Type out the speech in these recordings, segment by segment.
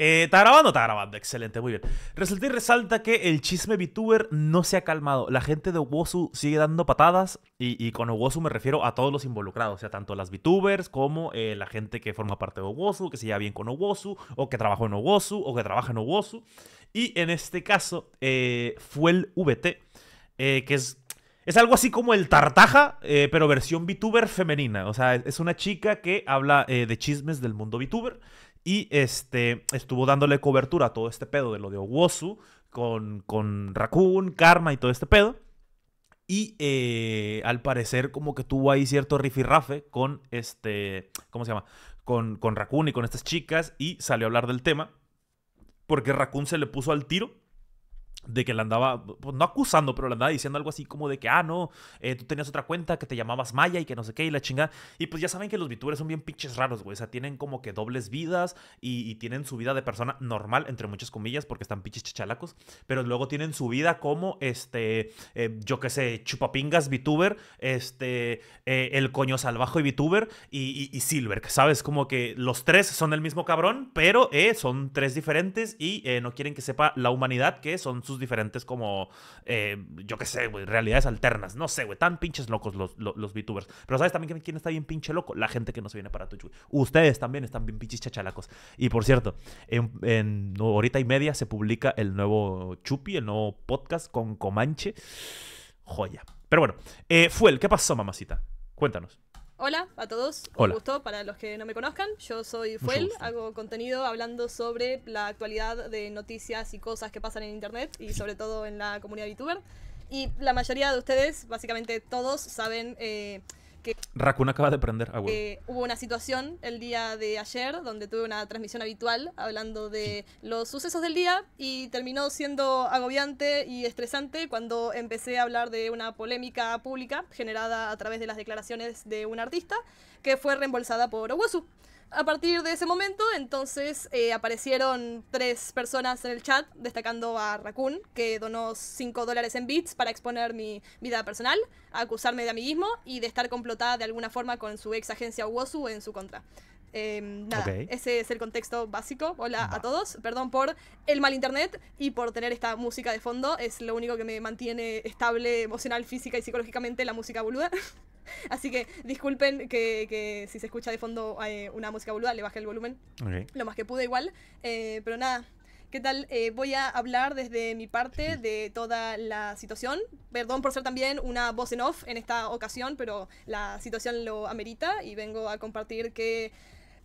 Eh, ¿Está grabando? Está grabando. Excelente, muy bien. Resulta y resalta que el chisme VTuber no se ha calmado. La gente de Owosu sigue dando patadas. Y, con Owosu me refiero a todos los involucrados. O sea, tanto las VTubers como eh, la gente que forma parte de Owosu, que se lleva bien con Owosu, o que trabajó en Owosu, o que trabaja en Owosu. Y en este caso eh, fue el VT, que es es algo así como el Tartaja, pero versión VTuber femenina. O sea, es una chica que habla de chismes del mundo VTuber. Y este, estuvo dándole cobertura a todo este pedo de lo de Owosu con, con Raccoon, Karma y todo este pedo. Y eh, al parecer como que tuvo ahí cierto rifirrafe con este, ¿cómo se llama? Con, con Raccoon y con estas chicas y salió a hablar del tema. Porque Raccoon se le puso al tiro de que la andaba, pues, no acusando, pero le andaba diciendo algo así como de que, ah, no, eh, tú tenías otra cuenta que te llamabas Maya y que no sé qué, y la chingada. Y pues ya saben que los VTubers son bien pinches raros, güey. O sea, tienen como que dobles vidas y, tienen su vida de persona normal, entre muchas comillas, porque están pinches chichalacos. Pero luego tienen su vida como, este, eh, yo qué sé, chupapingas VTuber, este, eh, el coño salvaje VTuber y, y, Silver, que sabes, como que los tres son el mismo cabrón, pero son tres diferentes y no quieren que sepa la humanidad que son sus diferentes como, eh, yo qué sé, güey, realidades alternas. No sé, güey, tan pinches locos los, los, VTubers. Pero ¿sabes también quién está bien pinche loco? La gente que no se viene para Twitch, güey. Ustedes también están bien pinches chachalacos. Y por cierto, en, en horita y media se publica el nuevo Chupi, el nuevo podcast con Comanche. Joya. Pero bueno, eh, Fuel, ¿qué pasó, mamacita? Cuéntanos. Hola a todos, un gusto para los que no me conozcan. Yo soy Fuel, hago contenido hablando sobre la actualidad de noticias y cosas que pasan en internet y sobre todo en la comunidad VTuber. Y la mayoría de ustedes, básicamente todos, saben eh, que Raccoon acaba de prender agua. hubo una situación el día de ayer donde tuve una transmisión habitual hablando de los sucesos del día y terminó siendo agobiante y estresante cuando empecé a hablar de una polémica pública generada a través de las declaraciones de un artista que fue reembolsada por Owusu. A partir de ese momento, entonces eh, aparecieron tres personas en el chat destacando a Raccoon, que donó 5 dólares en bits para exponer mi vida personal, acusarme de amiguismo y de estar complotada de alguna forma con su ex agencia Wosu en su contra. Em, nada, ese es el contexto básico. Hola a todos. Perdón por el mal internet y por tener esta música de fondo. Es lo único que me mantiene estable emocional, física y psicológicamente la música boluda. Así que disculpen que, si se escucha de fondo eh, una música boluda, le bajé el volumen lo más que pude igual. Eh, pero nada, ¿Qué tal? Eh, voy a hablar desde mi parte de toda la situación. Perdón por ser también una voz en off en esta ocasión, pero la situación lo amerita y vengo a compartir que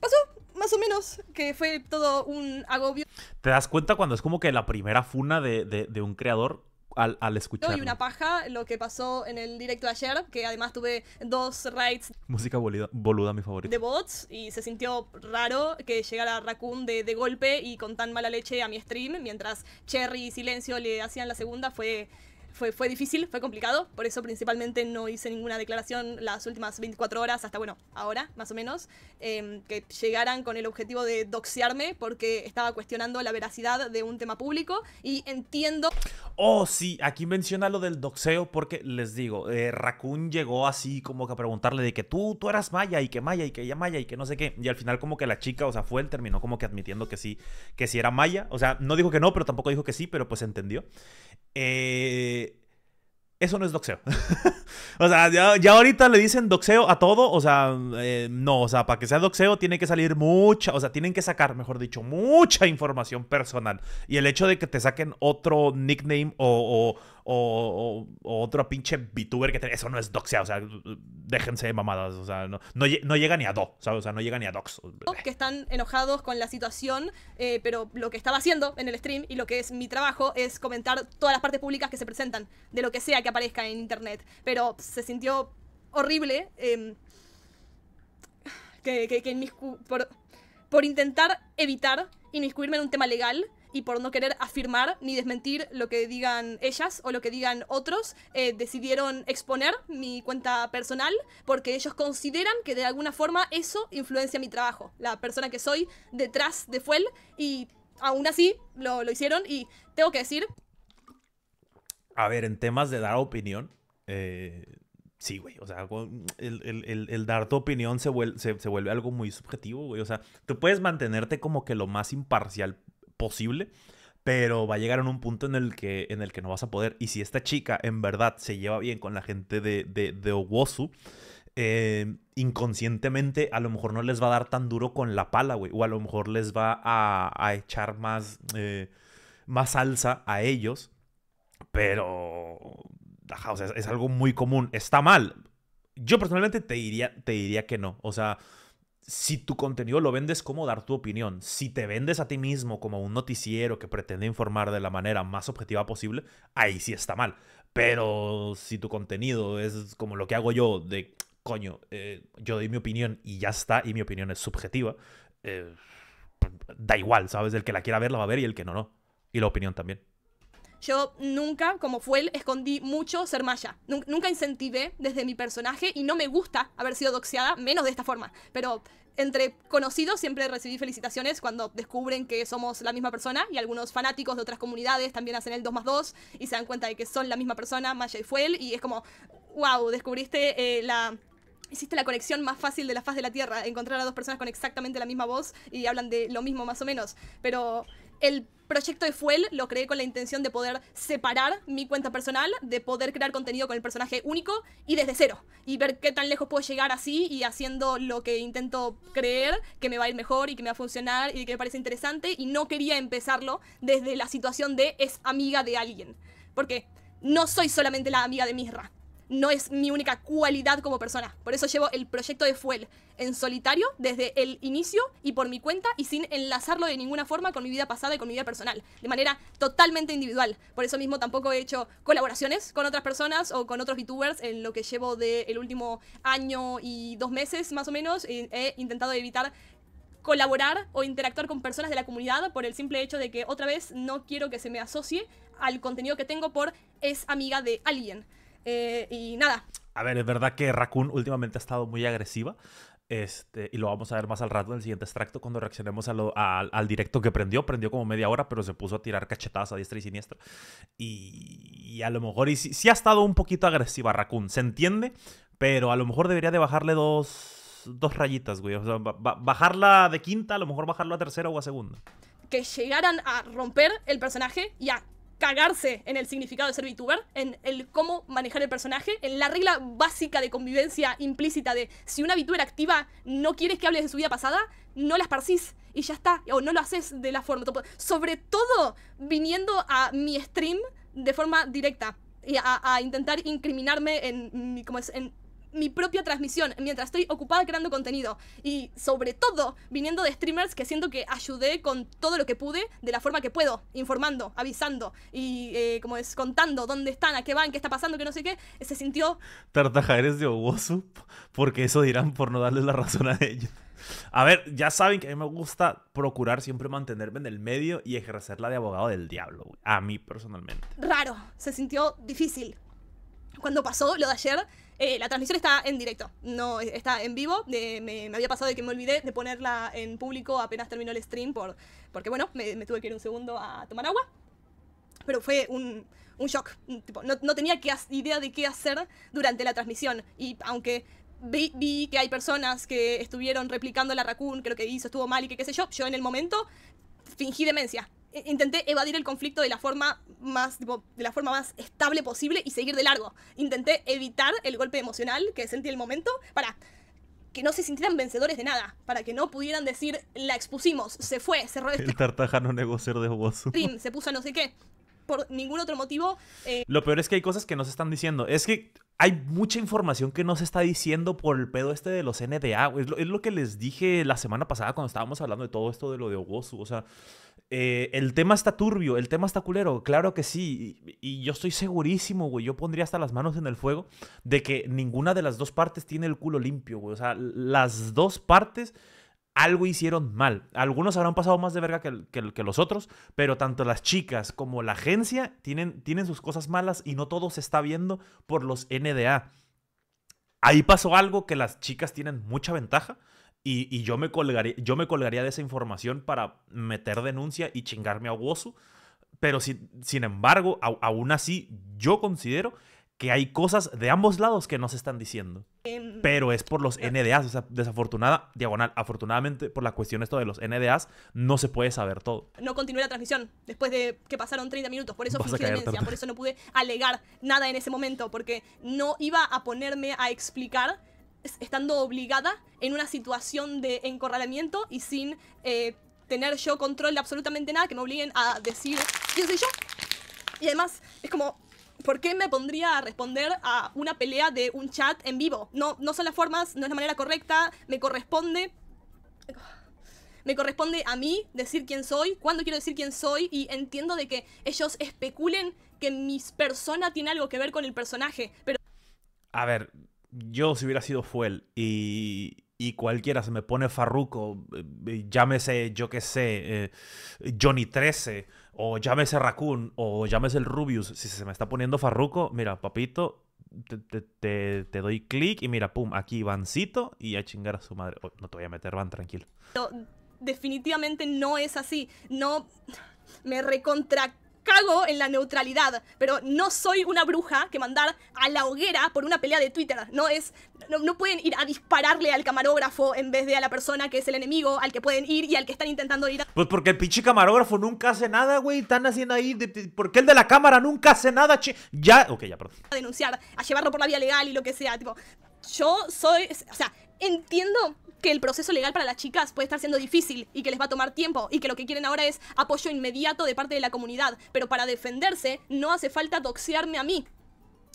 pasó más o menos, que fue todo un agobio. ¿Te das cuenta cuando es como que la primera funa de, de un creador al, al escuchar. Y una paja lo que pasó en el directo de ayer, que además tuve dos raids. Música boluda, mi favorita. De bots, y se sintió raro que llegara Raccoon de, de golpe y con tan mala leche a mi stream, mientras Cherry y Silencio le hacían la segunda, fue fue, fue difícil, fue complicado, por eso principalmente no hice ninguna declaración las últimas 24 horas, hasta bueno, ahora más o menos, em, que llegaran con el objetivo de doxearme porque estaba cuestionando la veracidad de un tema público y entiendo... Oh, sí, aquí menciona lo del doxeo porque les digo, eh, Raccoon llegó así como que a preguntarle de que tú, tú eras Maya y que Maya y que ella Maya y que no sé qué, y al final como que la chica, o sea, fue él, terminó como que admitiendo que sí, que sí era Maya, o sea, no dijo que no, pero tampoco dijo que sí, pero pues entendió. Eh, eso no es doxeo. o sea, ya, ahorita le dicen doxeo a todo. O sea, eh, no, o sea, para que sea doxeo tiene que salir mucha, o sea, tienen que sacar, mejor dicho, mucha información personal. Y el hecho de que te saquen otro nickname o, otra pinche VTuber que te, eso no es doxea, o sea, déjense mamadas, o sea, no, no, llega ni a do, O sea, no llega ni a dox. Que están enojados con la situación, eh, pero lo que estaba haciendo en el stream y lo que es mi trabajo es comentar todas las partes públicas que se presentan, de lo que sea que aparezca en internet, pero se sintió horrible em, que, por, por intentar evitar inmiscuirme en un tema legal y por no querer afirmar ni desmentir lo que digan ellas o lo que digan otros, eh, decidieron exponer mi cuenta personal porque ellos consideran que de alguna forma eso influencia mi trabajo, la persona que soy detrás de Fuel y aún así lo, hicieron y tengo que decir... A ver, en temas de dar opinión, eh, Sí, güey. O sea, el, dar tu opinión se vuelve, se, vuelve algo muy subjetivo, güey. O sea, tú puedes mantenerte como que lo más imparcial posible, pero va a llegar en un punto en el que, en el que no vas a poder. Y si esta chica en verdad se lleva bien con la gente de, de, de Owosu, eh, inconscientemente a lo mejor no les va a dar tan duro con la pala, güey. O a lo mejor les va a, echar más, eh, más salsa a ellos. Pero o sea, es algo muy común. Está mal. Yo personalmente te diría, te diría que no. O sea, si tu contenido lo vendes como dar tu opinión, si te vendes a ti mismo como un noticiero que pretende informar de la manera más objetiva posible, ahí sí está mal. Pero si tu contenido es como lo que hago yo, de coño, eh, yo doy mi opinión y ya está, y mi opinión es subjetiva, eh, da igual, ¿sabes? El que la quiera ver la va a ver y el que no, no. Y la opinión también. Yo nunca, como fue escondí mucho ser maya. Nunca incentivé desde mi personaje y no me gusta haber sido doxeada, menos de esta forma. Pero entre conocidos siempre recibí felicitaciones cuando descubren que somos la misma persona y algunos fanáticos de otras comunidades también hacen el 2 más 2 y se dan cuenta de que son la misma persona, Maya y Fuel, y es como, wow, descubriste eh, la... Hiciste la conexión más fácil de la faz de la Tierra, encontrar a dos personas con exactamente la misma voz y hablan de lo mismo más o menos. Pero el proyecto de Fuel lo creé con la intención de poder separar mi cuenta personal, de poder crear contenido con el personaje único y desde cero. Y ver qué tan lejos puedo llegar así y haciendo lo que intento creer que me va a ir mejor y que me va a funcionar y que me parece interesante. Y no quería empezarlo desde la situación de es amiga de alguien. Porque no soy solamente la amiga de Misra no es mi única cualidad como persona. Por eso llevo el proyecto de Fuel en solitario desde el inicio y por mi cuenta y sin enlazarlo de ninguna forma con mi vida pasada y con mi vida personal, de manera totalmente individual. Por eso mismo tampoco he hecho colaboraciones con otras personas o con otros VTubers en lo que llevo del último año y dos meses más o menos. He intentado evitar colaborar o interactuar con personas de la comunidad por el simple hecho de que otra vez no quiero que se me asocie al contenido que tengo por es amiga de alguien. Eh, y nada. A ver, es verdad que Raccoon últimamente ha estado muy agresiva. Este, y lo vamos a ver más al rato en el siguiente extracto cuando reaccionemos al directo que prendió. Prendió como media hora, pero se puso a tirar cachetadas a diestra y siniestra. Y, a lo mejor y sí, ha estado un poquito agresiva Raccoon, se entiende, pero a lo mejor debería de bajarle dos, dos rayitas, güey. O sea, bajarla de quinta, a lo mejor bajarla a tercera o a segunda. Que llegaran a romper el personaje y a cagarse en el significado de ser VTuber, en el cómo manejar el personaje, en la regla básica de convivencia implícita de si una VTuber activa no quieres que hables de su vida pasada, no la esparcís y ya está, o no lo haces de la forma. Sobre todo viniendo a mi stream de forma directa y a, intentar incriminarme en, como es, en mi propia transmisión mientras estoy ocupada creando contenido. Y sobre todo, viniendo de streamers que siento que ayudé con todo lo que pude, de la forma que puedo, informando, avisando y eh, como es contando dónde están, a qué van, qué está pasando, qué no sé qué, se sintió... Tartaja, eres de Owosu, porque eso dirán por no darles la razón a ellos. A ver, ya saben que a mí me gusta procurar siempre mantenerme en el medio y ejercer la de abogado del diablo, a mí personalmente. Raro, se sintió difícil. Cuando pasó lo de ayer, eh, la transmisión está en directo, no está en vivo. me, había pasado de que me olvidé de ponerla en público apenas terminó el stream, por, porque bueno, me, tuve que ir un segundo a tomar agua. Pero fue un, shock. no, tenía idea de qué hacer durante la transmisión. Y aunque vi, vi, que hay personas que estuvieron replicando la raccoon, que lo que hizo estuvo mal y que qué sé yo, yo en el momento fingí demencia intenté evadir el conflicto de la forma más de la forma más estable posible y seguir de largo. Intenté evitar el golpe emocional que sentí en el momento para que no se sintieran vencedores de nada, para que no pudieran decir la expusimos, se fue, cerró el El tartaja no negó ser de jugoso. se puso a no sé qué. Por ningún otro motivo. Eh, Lo peor es que hay cosas que no se están diciendo. Es que hay mucha información que no se está diciendo por el pedo este de los NDA. Es lo, es lo que les dije la semana pasada cuando estábamos hablando de todo esto de lo de Ogosu. O sea, eh, el tema está turbio, el tema está culero, claro que sí. Y, yo estoy segurísimo, güey. Yo pondría hasta las manos en el fuego de que ninguna de las dos partes tiene el culo limpio, güey. O sea, las dos partes algo hicieron mal. Algunos habrán pasado más de verga que, los otros, pero tanto las chicas como la agencia tienen, tienen sus cosas malas y no todo se está viendo por los NDA. Ahí pasó algo que las chicas tienen mucha ventaja y, yo, me colgaría, yo me colgaría de esa información para meter denuncia y chingarme a Wosu. Pero sin, sin embargo, aún así, yo considero que hay cosas de ambos lados que no se están diciendo. Pero es por los NDAs, o sea, desafortunada, diagonal, afortunadamente por la cuestión esto de los NDAs, no se puede saber todo. no continué la transmisión después de que pasaron 30 minutos. Por eso Vas fingí demencia, por eso no pude alegar nada en ese momento, porque no iba a ponerme a explicar es- estando obligada en una situación de encorralamiento y sin eh, tener yo control de absolutamente nada que me obliguen a decir quién soy yo. Y además, es como, ¿por qué me pondría a responder a una pelea de un chat en vivo? No, no son las formas, no es la manera correcta, me corresponde me corresponde a mí decir quién soy, cuándo quiero decir quién soy y entiendo de que ellos especulen que mi persona tiene algo que ver con el personaje, pero A ver, yo si hubiera sido Fuel y, y cualquiera se me pone Farruko, eh, eh, llámese, yo qué sé, eh, Johnny 13, o llámese Raccoon, o llámese el Rubius, si se me está poniendo Farruko, mira, papito, te, te- te- te doy clic y mira, pum, aquí Vancito y a chingar a su madre. Oh, no te voy a meter, Van, tranquilo. definitivamente no es así. No me recontra cago en la neutralidad, pero no soy una bruja que mandar a la hoguera por una pelea de Twitter. No es no, no pueden ir a dispararle al camarógrafo en vez de a la persona que es el enemigo, al que pueden ir y al que están intentando ir a Pues porque el pinche camarógrafo nunca hace nada, güey. Están haciendo ahí. de- de- ¿Por qué el de la cámara nunca hace nada? chi- Ya. Ok, ya, perdón. a denunciar, a llevarlo por la vía legal y lo que sea. Tipo, yo soy, o sea, entiendo que el proceso legal para las chicas puede estar siendo difícil y que les va a tomar tiempo y que lo que quieren ahora es apoyo inmediato de parte de la comunidad, pero para defenderse no hace falta doxearme a mí.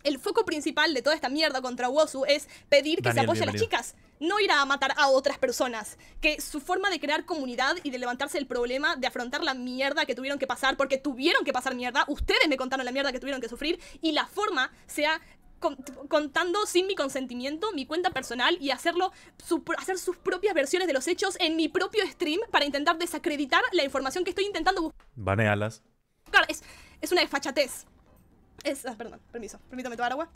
El foco principal de toda esta mierda contra Wozu es pedir que se apoye a las chicas, no ir a matar a otras personas. Que su forma de crear comunidad y de levantarse el problema, de afrontar la mierda que tuvieron que pasar, porque tuvieron que pasar mierda, ustedes me contaron la mierda que tuvieron que sufrir, y la forma sea con- contando sin mi consentimiento mi cuenta personal y hacerlo su- hacer sus propias versiones de los hechos en mi propio stream para intentar desacreditar la información que estoy intentando Banealas. buscar. Es, es una desfachatez. Es, ah, perdón, permiso, permítame tomar agua.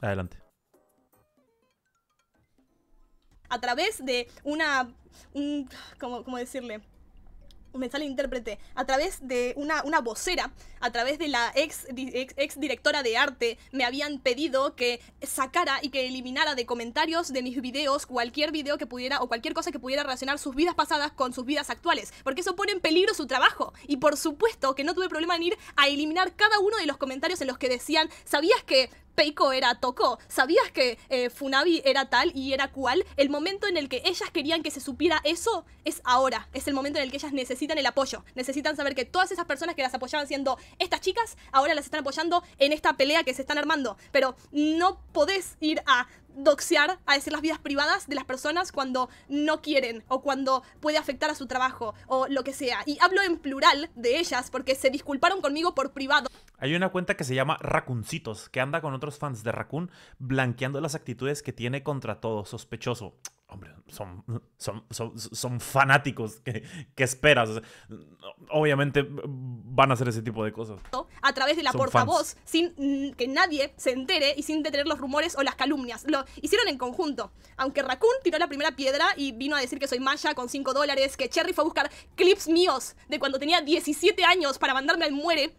Adelante. a través de una. Un, ¿cómo, cómo decirle? Me sale intérprete. A través de una, una vocera, a través de la ex, ex, ex directora de arte, me habían pedido que sacara y que eliminara de comentarios de mis videos cualquier video que pudiera o cualquier cosa que pudiera relacionar sus vidas pasadas con sus vidas actuales. Porque eso pone en peligro su trabajo. Y por supuesto que no tuve problema en ir a eliminar cada uno de los comentarios en los que decían: ¿Sabías que Peiko era Toko. ¿Sabías que eh, Funabi era tal y era cual? El momento en el que ellas querían que se supiera eso es ahora. Es el momento en el que ellas necesitan el apoyo. Necesitan saber que todas esas personas que las apoyaban siendo estas chicas, ahora las están apoyando en esta pelea que se están armando. Pero no podés ir a doxear, a decir las vidas privadas de las personas cuando no quieren o cuando puede afectar a su trabajo o lo que sea. Y hablo en plural de ellas porque se disculparon conmigo por privado. Hay una cuenta que se llama Racuncitos, que anda con otros fans de Raccoon blanqueando las actitudes que tiene contra todo sospechoso. Hombre, son, son, son, son fanáticos. ¿Qué, qué esperas? O sea, obviamente van a hacer ese tipo de cosas. a través de la portavoz sin que nadie se entere y sin detener los rumores o las calumnias. Lo hicieron en conjunto. Aunque Raccoon tiró la primera piedra y vino a decir que soy Maya con 5 dólares, que Cherry fue a buscar clips míos de cuando tenía 17 años para mandarme al muere.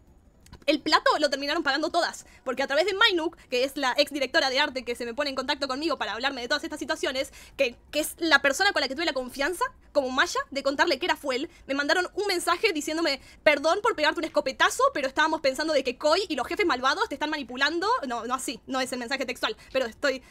El plato lo terminaron pagando todas, porque a través de Mainuk, que es la ex directora de arte que se me pone en contacto conmigo para hablarme de todas estas situaciones, que, que es la persona con la que tuve la confianza, como Maya, de contarle que era Fuel, me mandaron un mensaje diciéndome, perdón por pegarte un escopetazo, pero estábamos pensando de que Koi y los jefes malvados te están manipulando. No, no así, no es el mensaje textual, pero estoy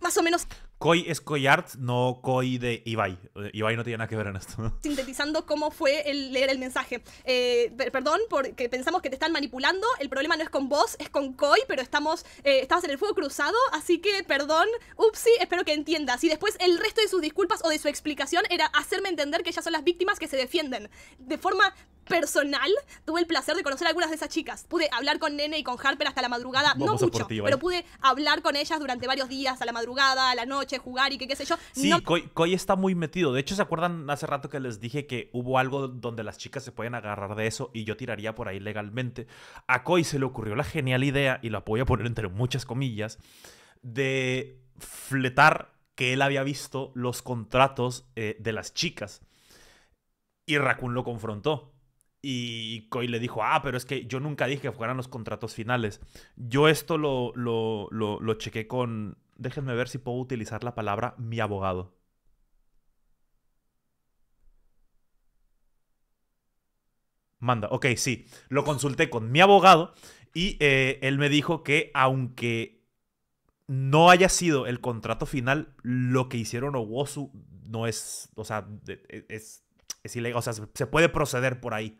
más o menos Koi es Koi Art, no Koi de Ibai. Eh, Ibai no tiene nada que ver en esto. sintetizando cómo fue el leer el mensaje. Eh, per- perdón porque pensamos que te están manipulando. El problema no es con vos, es con Koi, pero estamos, eh, estabas en el fuego cruzado, así que perdón, upsi, espero que entiendas. Y después el resto de sus disculpas o de su explicación era hacerme entender que ellas son las víctimas que se defienden. De forma personal, tuve el placer de conocer a algunas de esas chicas. Pude hablar con Nene y con Harper hasta la madrugada, Vamos no mucho, ti, pero pude hablar con ellas durante varios días, a la madrugada, a la noche, jugar y que qué sé yo. Sí, No Koi está muy metido. De hecho, ¿se acuerdan hace rato que les dije que hubo algo donde las chicas se pueden agarrar de eso y yo tiraría por ahí legalmente? A Koi se le ocurrió la genial idea, y la voy a poner entre muchas comillas, de fletar que él había visto los contratos eh, de las chicas. Y Raccoon lo confrontó. Y Koi le dijo, ah, pero es que yo nunca dije que fueran los contratos finales. Yo esto lo, lo, lo, lo chequé con... Déjenme ver si puedo utilizar la palabra mi abogado. Manda, ok, sí. Lo consulté con mi abogado y eh, él me dijo que aunque no haya sido el contrato final, lo que hicieron Owosu no es, o sea, e, es, es ilegal, o sea, se puede proceder por ahí.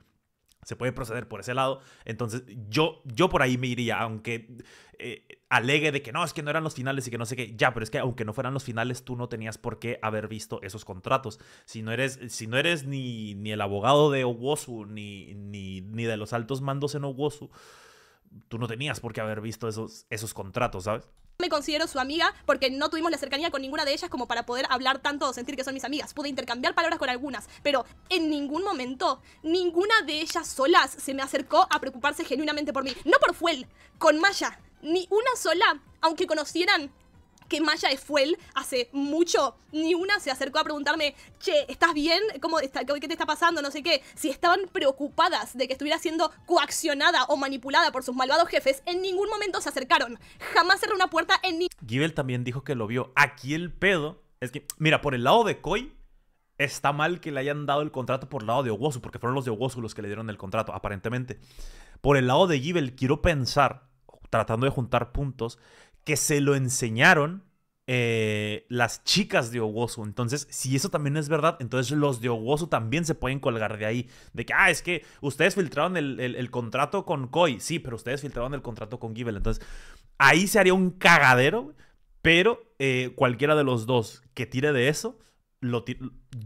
Se puede proceder por ese lado. Entonces, yo, yo por ahí me iría, aunque eh, alegue de que no, es que no eran los finales y que no sé qué. Ya, pero es que aunque no fueran los finales, tú no tenías por qué haber visto esos contratos. Si no eres, si no eres ni, ni el abogado de Owosu, ni, ni, ni de los altos mandos en Owosu, tú no tenías por qué haber visto esos, esos contratos, ¿sabes? Me considero su amiga porque no tuvimos la cercanía con ninguna de ellas como para poder hablar tanto o sentir que son mis amigas. Pude intercambiar palabras con algunas, pero en ningún momento ninguna de ellas solas se me acercó a preocuparse genuinamente por mí. No por Fuel, con Maya. Ni una sola, aunque conocieran que Maya es Fuel hace mucho, ni una se acercó a preguntarme, che, ¿estás bien? ¿Cómo está, ¿Qué te está pasando? No sé qué. Si estaban preocupadas de que estuviera siendo coaccionada o manipulada por sus malvados jefes, en ningún momento se acercaron. Jamás cerró una puerta en ni... Gibel también dijo que lo vio. Aquí el pedo es que, mira, por el lado de Koi, está mal que le hayan dado el contrato por el lado de Owosu, porque fueron los de Owosu los que le dieron el contrato, aparentemente. Por el lado de Gibel, quiero pensar, tratando de juntar puntos, que se lo enseñaron eh, las chicas de Owosu. Entonces, si eso también es verdad, entonces los de Owosu también se pueden colgar de ahí. De que, ah, es que ustedes filtraron el, contrato con Koi. Sí, pero ustedes filtraron el contrato con Givel. Entonces, ahí se haría un cagadero. Pero eh, cualquiera de los dos que tire de eso, lo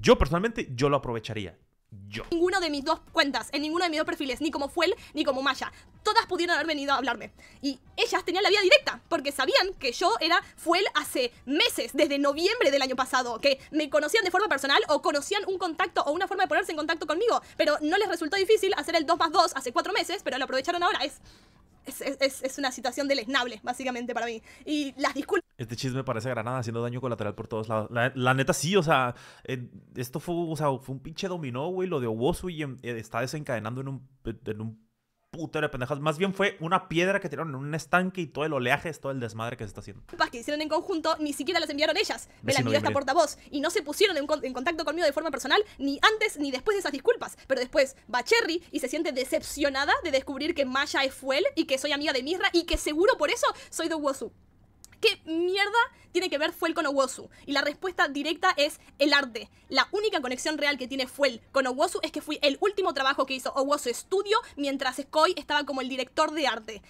yo personalmente, yo lo aprovecharía yo. Ninguno de mis dos cuentas, en ninguno de mis dos perfiles, ni como Fuel ni como Maya. Todas pudieron haber venido a hablarme. Y ellas tenían la vía directa, porque sabían que yo era Fuel hace meses, desde noviembre del año pasado, que me conocían de forma personal o conocían un contacto o una forma de ponerse en contacto conmigo. Pero no les resultó difícil hacer el 2 más 2 hace cuatro meses, pero lo aprovecharon ahora. Es es, una situación deleznable, básicamente, para mí. Y las disculpas... Este chisme parece granada haciendo daño colateral por todos lados. La, neta sí, o sea, eh, esto fue, o sea, fue un pinche dominó, güey, lo de Owosu y em, eh, está desencadenando en un, en un putero de pendejas. Más bien fue una piedra que tiraron en un estanque y todo el oleaje es todo el desmadre que se está haciendo. Las que hicieron en conjunto ni siquiera las enviaron ellas. Me la envió esta portavoz y no se pusieron en, contacto conmigo de forma personal ni antes ni después de esas disculpas. Pero después va Cherry y se siente decepcionada de descubrir que Maya es Fuel y que soy amiga de Misra y que seguro por eso soy de Wosu. ¿Qué mierda tiene que ver Fuel con Owosu? Y la respuesta directa es el arte. La única conexión real que tiene Fuel con Owosu es que fui el último trabajo que hizo Owosu Studio mientras Skoy estaba como el director de arte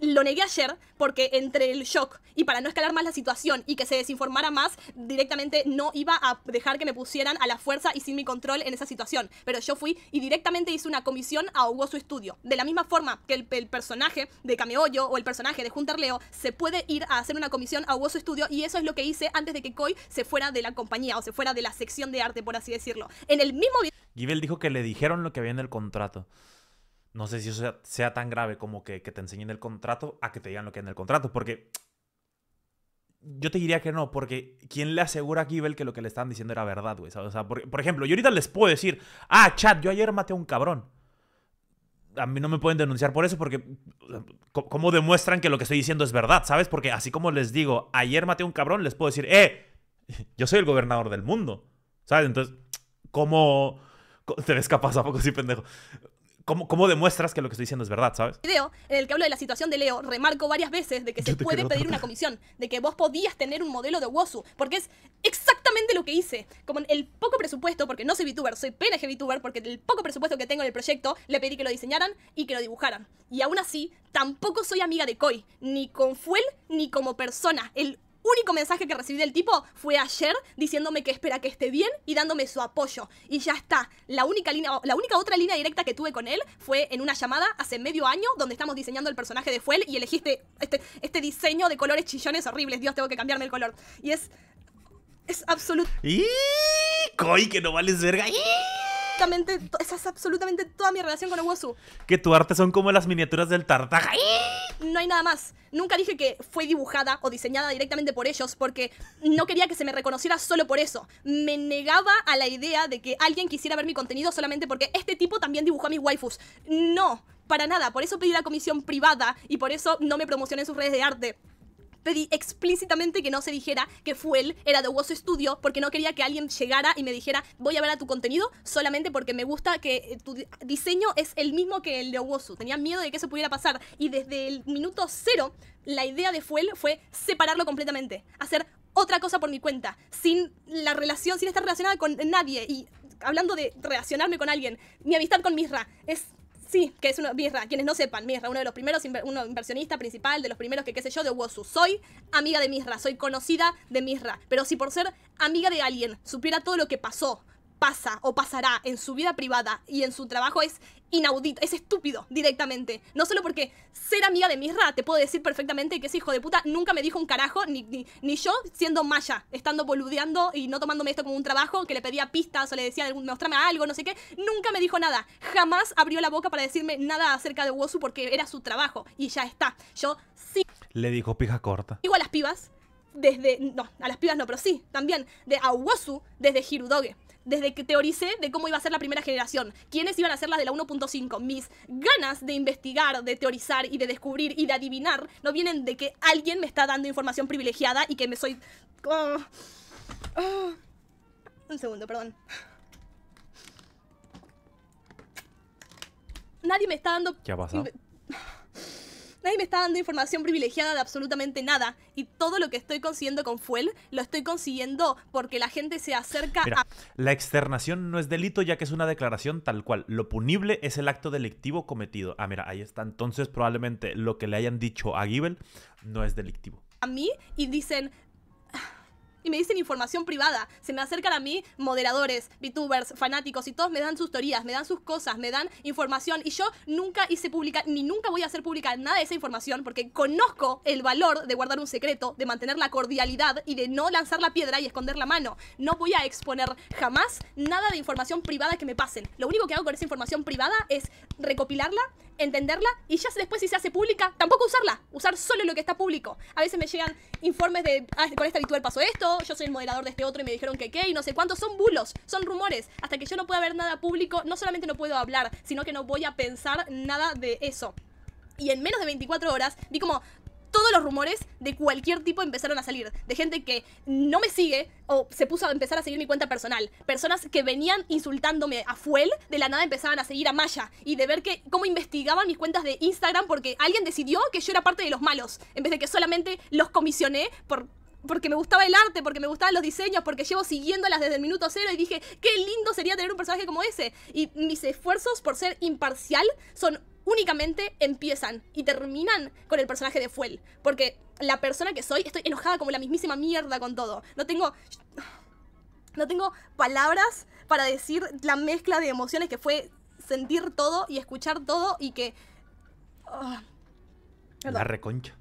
lo negué ayer porque entre el shock y para no escalar más la situación y que se desinformara más, directamente no iba a dejar que me pusieran a la fuerza y sin mi control en esa situación. Pero yo fui y directamente hice una comisión a Owosu Studio. De la misma forma que el, personaje de Kameoyo o el personaje de Hunter Leo se puede ir a hacer una comisión a Owosu Studio y eso es lo que hice antes de que Koi se fuera de la compañía o se fuera de la sección de arte, por así decirlo. En el mismo video... Givel dijo que le dijeron lo que había en el contrato no sé si eso sea, tan grave como que, te enseñen el contrato a que te digan lo que hay en el contrato. Porque yo te diría que no, porque ¿quién le asegura a Givel que lo que le estaban diciendo era verdad, güey? O sea, por, ejemplo, yo ahorita les puedo decir, ah, chat, yo ayer maté a un cabrón. A mí no me pueden denunciar por eso porque ¿cómo demuestran que lo que estoy diciendo es verdad? ¿Sabes? Porque así como les digo, ayer maté a un cabrón, les puedo decir, eh, yo soy el gobernador del mundo. ¿Sabes? Entonces, ¿cómo... Te ves capaz, ¿a poco sí, pendejo? ¿Cómo, demuestras que lo que estoy diciendo es verdad, sabes? Video en el que hablo de la situación de Leo, remarco varias veces de que se puede pedir una comisión, de que vos podías tener un modelo de Wosu, porque es exactamente lo que hice. Como el poco presupuesto, porque no soy VTuber, soy PNG VTuber, porque el poco presupuesto que tengo en el proyecto, le pedí que lo diseñaran y que lo dibujaran. Y aún así, tampoco soy amiga de Koi, ni con Fuel, ni como persona. El único mensaje que recibí del tipo fue ayer diciéndome que espera que esté bien y dándome su apoyo. Y ya está. La única, línea, la única otra línea directa que tuve con él fue en una llamada hace medio año donde estamos diseñando el personaje de Fuel y elegiste este, este diseño de colores chillones horribles. Dios, tengo que cambiarme el color. Y es... Es absoluto... ¡Y! ¡Coy, que no vales verga! Esa es absolutamente toda mi relación con Owosu. Que tu arte son como las miniaturas del Tartaja. No hay nada más. Nunca dije que fue dibujada o diseñada directamente por ellos porque no quería que se me reconociera solo por eso. Me negaba a la idea de que alguien quisiera ver mi contenido solamente porque este tipo también dibujó a mis waifus. No, para nada. Por eso pedí la comisión privada y por eso no me promocioné en sus redes de arte pedí explícitamente que no se dijera que Fuel era de Wozu Studio porque no quería que alguien llegara y me dijera voy a ver a tu contenido solamente porque me gusta que eh, tu diseño es el mismo que el de Wozu. Tenía miedo de que eso pudiera pasar y desde el minuto cero la idea de Fuel fue separarlo completamente, hacer otra cosa por mi cuenta, sin la relación, sin estar relacionada con nadie y hablando de relacionarme con alguien, mi amistad con Misra es Sí, que es una Mirra, quienes no sepan, Mirra, uno de los primeros, uno inversionista principal, de los primeros que qué sé yo, de Wosu. Soy amiga de Mirra, soy conocida de Mirra, pero si por ser amiga de alguien supiera todo lo que pasó, pasa o pasará en su vida privada y en su trabajo es inaudito, es estúpido directamente. No solo porque ser amiga de Misra te puedo decir perfectamente que ese hijo de puta nunca me dijo un carajo, ni, ni, yo siendo maya, estando boludeando y no tomándome esto como un trabajo, que le pedía pistas o le decía, mostrame algo, no sé qué. Nunca me dijo nada. Jamás abrió la boca para decirme nada acerca de Wosu porque era su trabajo y ya está. Yo sí. Le dijo pija corta. Digo a las pibas, desde. No, a las pibas no, pero sí, también. De Awosu desde Hirudoge desde que teoricé de cómo iba a ser la primera generación, quiénes iban a ser las de la 1.5. Mis ganas de investigar, de teorizar y de descubrir y de adivinar no vienen de que alguien me está dando información privilegiada y que me soy... Oh, oh. Un segundo, perdón. Nadie me está dando... ¿Qué ha pasado? Nadie me está dando información privilegiada de absolutamente nada. Y todo lo que estoy consiguiendo con Fuel lo estoy consiguiendo porque la gente se acerca a. La externación no es delito ya que es una declaración tal cual. Lo punible es el acto delictivo cometido. Ah, mira, ahí está. Entonces probablemente lo que le hayan dicho a Gibel no es delictivo. A mí y dicen, y me dicen información privada. Se me acercan a mí moderadores, VTubers, fanáticos y todos me dan sus teorías, me dan sus cosas, me dan información y yo nunca hice pública ni nunca voy a hacer pública nada de esa información porque conozco el valor de guardar un secreto, de mantener la cordialidad y de no lanzar la piedra y esconder la mano. No voy a exponer jamás nada de información privada que me pasen. Lo único que hago con esa información privada es recopilarla, entenderla y ya después si se hace pública, tampoco usarla, usar solo lo que está público. A veces me llegan informes de, ah, con esta habitual pasó esto, yo soy el moderador de este otro y me dijeron que qué y no sé cuántos, son bulos, son rumores. Hasta que yo no pueda ver nada público, no solamente no puedo hablar, sino que no voy a pensar nada de eso. Y en menos de 24 horas vi como todos los rumores de cualquier tipo empezaron a salir. De gente que no me sigue o se puso a empezar a seguir mi cuenta personal. Personas que venían insultándome a Fuel, de la nada empezaban a seguir a Maya. Y de ver que cómo investigaban mis cuentas de Instagram porque alguien decidió que yo era parte de los malos. En vez de que solamente los comisioné por porque me gustaba el arte, porque me gustaban los diseños, porque llevo siguiéndolas desde el minuto cero y dije, qué lindo sería tener un personaje como ese. Y mis esfuerzos por ser imparcial son únicamente empiezan y terminan con el personaje de Fuel. Porque la persona que soy, estoy enojada como la mismísima mierda con todo. No tengo. No tengo palabras para decir la mezcla de emociones que fue sentir todo y escuchar todo y que. Ah, la reconcha.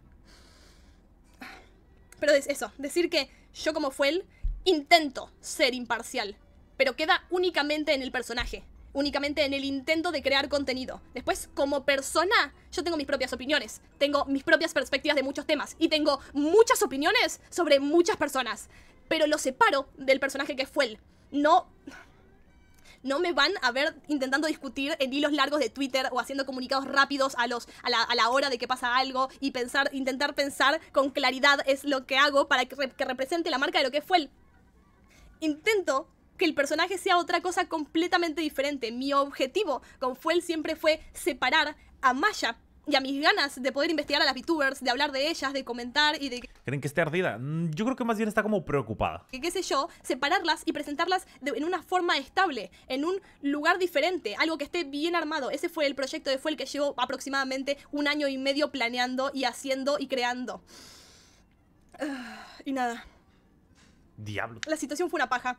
Pero es eso, decir que yo como Fuel intento ser imparcial, pero queda únicamente en el personaje únicamente en el intento de crear contenido. Después, como persona, yo tengo mis propias opiniones, tengo mis propias perspectivas de muchos temas y tengo muchas opiniones sobre muchas personas. Pero lo separo del personaje que fue él. No. No me van a ver intentando discutir en hilos largos de Twitter o haciendo comunicados rápidos a, los, a, la, hora de que pasa algo y pensar, intentar pensar con claridad es lo que hago para que, que represente la marca de lo que fue él. Intento que el personaje sea otra cosa completamente diferente. Mi objetivo con Fuel siempre fue separar a Maya y a mis ganas de poder investigar a las VTubers, de hablar de ellas, de comentar y de... ¿Creen que esté ardida? Mm, yo creo que más bien está como preocupada. Que qué sé yo, separarlas y presentarlas en una forma estable, en un lugar diferente, algo que esté bien armado. Ese fue el proyecto de Fuel que llevo aproximadamente un año y medio planeando y haciendo y creando. y nada. Diablo. La situación fue una paja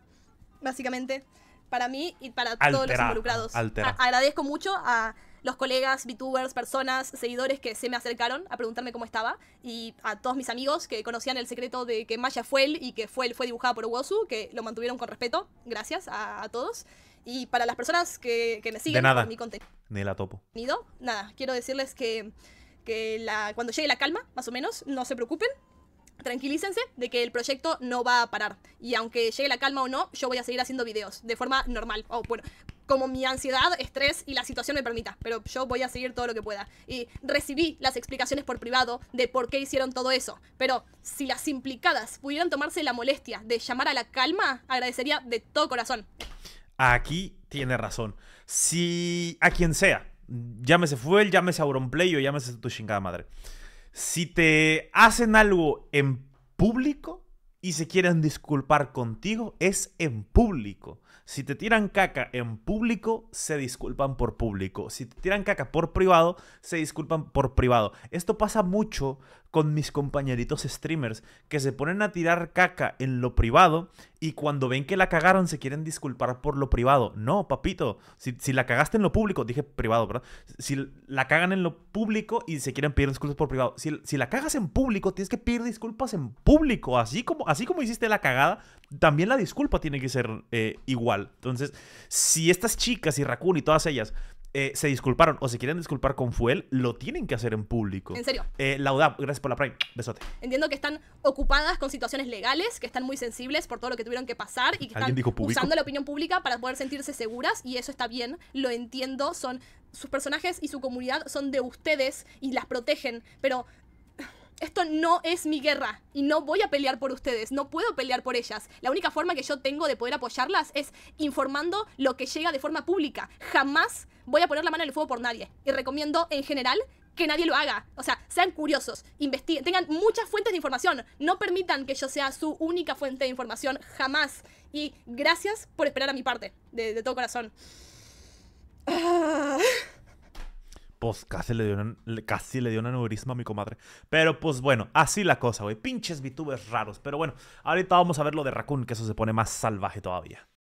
básicamente, para mí y para todos los involucrados. agradezco mucho a los colegas, VTubers, personas, seguidores que se me acercaron a preguntarme cómo estaba y a todos mis amigos que conocían el secreto de que Maya fue él y que fue él fue dibujada por Wozu, que lo mantuvieron con respeto. Gracias a, todos. Y para las personas que, me siguen nada. mi contenido. Ni la topo. Nada, quiero decirles que que la, cuando llegue la calma, más o menos, no se preocupen. Tranquilícense de que el proyecto no va a parar. Y aunque llegue la calma o no, yo voy a seguir haciendo videos de forma normal. O bueno, como mi ansiedad, estrés y la situación me permita. Pero yo voy a seguir todo lo que pueda. Y recibí las explicaciones por privado de por qué hicieron todo eso. Pero si las implicadas pudieran tomarse la molestia de llamar a la calma, agradecería de todo corazón. Aquí tiene razón. Si a quien sea, llámese Fuel, llámese Auronplay o llámese tu chingada madre. Si te hacen algo en público y se quieren disculpar contigo, es en público. Si te tiran caca en público, se disculpan por público. Si te tiran caca por privado, se disculpan por privado. Esto pasa mucho con mis compañeritos streamers que se ponen a tirar caca en lo privado y cuando ven que la cagaron se quieren disculpar por lo privado. No, papito, si, la cagaste en lo público, dije privado, ¿verdad? Si la cagan en lo público y se quieren pedir disculpas por privado. Si, si la cagas en público, tienes que pedir disculpas en público. Así como, así como hiciste la cagada, también la disculpa tiene que ser eh, igual. Entonces, si estas chicas y Raccoon y todas ellas eh, se disculparon o se quieren disculpar con Fuel, lo tienen que hacer en público. En serio. Eh, Laudab, gracias por la Prime. Besote. Entiendo que están ocupadas con situaciones legales, que están muy sensibles por todo lo que tuvieron que pasar y que están usando la opinión pública para poder sentirse seguras y eso está bien, lo entiendo, son sus personajes y su comunidad son de ustedes y las protegen, pero esto no es mi guerra y no voy a pelear por ustedes, no puedo pelear por ellas. La única forma que yo tengo de poder apoyarlas es informando lo que llega de forma pública. Jamás voy a poner la mano en el fuego por nadie. Y recomiendo en general que nadie lo haga. O sea, sean curiosos, investiguen, tengan muchas fuentes de información. No permitan que yo sea su única fuente de información, jamás. Y gracias por esperar a mi parte, de, todo corazón. Pues casi le dio una, casi le dio a mi comadre. Pero pues bueno, así la cosa, güey. Pinches VTubers raros. Pero bueno, ahorita vamos a ver lo de Raccoon, que eso se pone más salvaje todavía.